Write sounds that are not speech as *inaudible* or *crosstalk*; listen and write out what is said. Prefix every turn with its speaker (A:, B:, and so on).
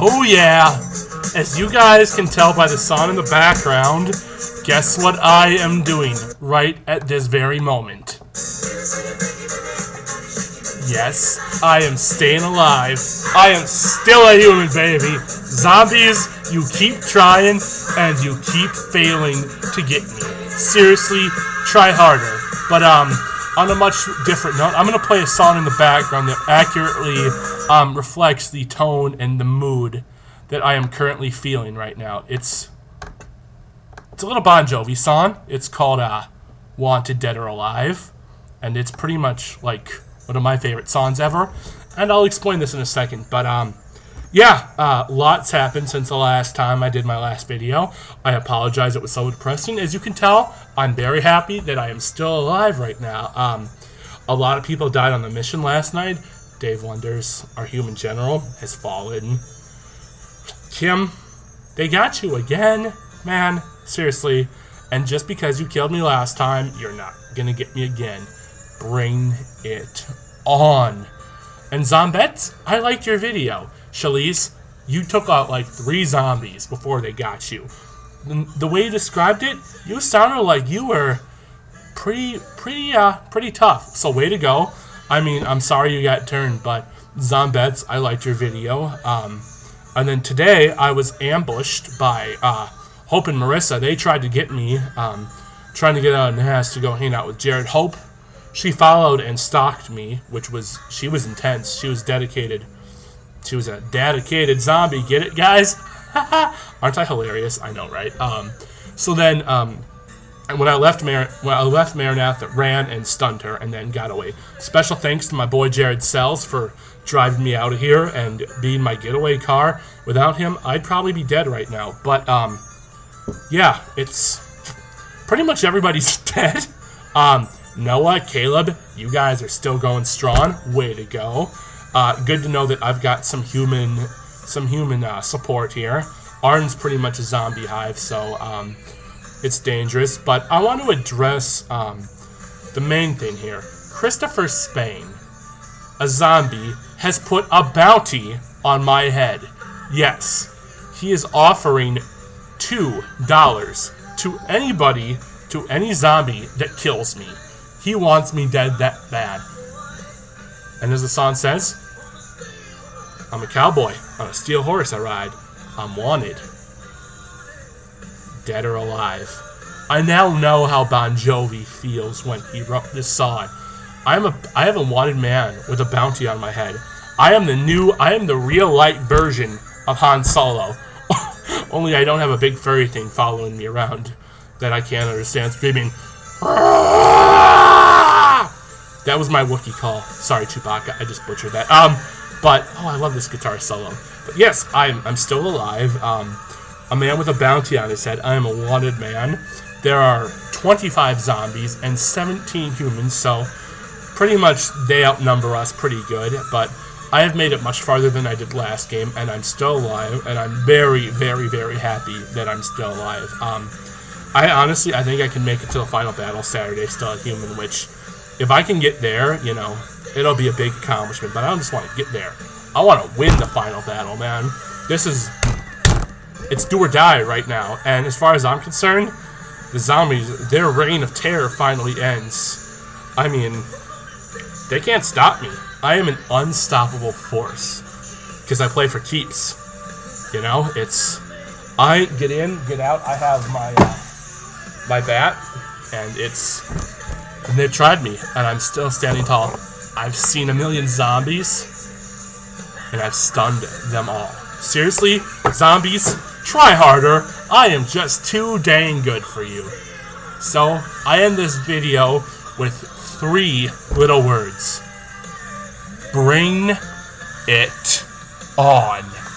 A: Oh yeah! As you guys can tell by the song in the background, guess what I am doing right at this very moment? Yes, I am staying alive. I am still a human, baby. Zombies, you keep trying and you keep failing to get me. Seriously, try harder. But um, on a much different note, I'm gonna play a song in the background that accurately um, reflects the tone and the mood that I am currently feeling right now. It's it's a little Bon Jovi song. It's called uh, "Wanted Dead or Alive," and it's pretty much like one of my favorite songs ever. And I'll explain this in a second. But um, yeah, uh, lots happened since the last time I did my last video. I apologize; it was so depressing. As you can tell, I'm very happy that I am still alive right now. Um, a lot of people died on the mission last night. Dave Wonders, our human general, has fallen. Kim, they got you again, man. Seriously. And just because you killed me last time, you're not gonna get me again. Bring it on. And Zombets, I liked your video. Shalise, you took out like three zombies before they got you. The way you described it, you sounded like you were pretty, pretty, uh, pretty tough. So way to go. I mean, I'm sorry you got turned, but Zombets, I liked your video. Um, and then today I was ambushed by uh, Hope and Marissa. They tried to get me, um, trying to get out of Nest to go hang out with Jared. Hope, she followed and stalked me, which was she was intense. She was dedicated. She was a dedicated zombie. Get it, guys? *laughs* Aren't I hilarious? I know, right? Um, so then, um, and when I left Mar- when I left Maranatha, ran and stunned her, and then got away. Special thanks to my boy Jared Sells for driving me out of here and being my getaway car. Without him, I'd probably be dead right now. But um, yeah, it's pretty much everybody's *laughs* dead. Um, Noah, Caleb, you guys are still going strong. Way to go. Uh, good to know that I've got some human, some human uh, support here. Arden's pretty much a zombie hive, so um, it's dangerous. But I want to address um, the main thing here. Christopher Spain, a zombie, has put a bounty on my head. Yes, he is offering two dollars to anybody, to any zombie that kills me. He wants me dead that bad. And as the song says, I'm a cowboy. On a steel horse I ride. I'm wanted. Dead or alive. I now know how Bon Jovi feels when he wrote this song. I am a I am a wanted man with a bounty on my head. I am the new I am the real light version of Han Solo. *laughs* Only I don't have a big furry thing following me around that I can't understand screaming. That was my Wookiee call. Sorry, Chewbacca. I just butchered that. Um, but oh, I love this guitar solo. But yes, I'm I'm still alive. Um, a man with a bounty on his head. I am a wanted man. There are 25 zombies and 17 humans, so pretty much they outnumber us pretty good. But I have made it much farther than I did last game, and I'm still alive, and I'm very, very, very happy that I'm still alive. Um, I honestly, I think I can make it to the final battle Saturday still a human, which, if I can get there, you know, it'll be a big accomplishment, but I don't just want to get there. I want to win the final battle, man. This is, it's do or die right now, and as far as I'm concerned, the zombies, their reign of terror finally ends. I mean, they can't stop me. I am an unstoppable force because I play for keeps. You know, it's I get in, get out. I have my uh, my bat, and it's and they've tried me, and I'm still standing tall. I've seen a million zombies, and I've stunned them all. Seriously, zombies, try harder. I am just too dang good for you. So I end this video with three little words. Bring it on.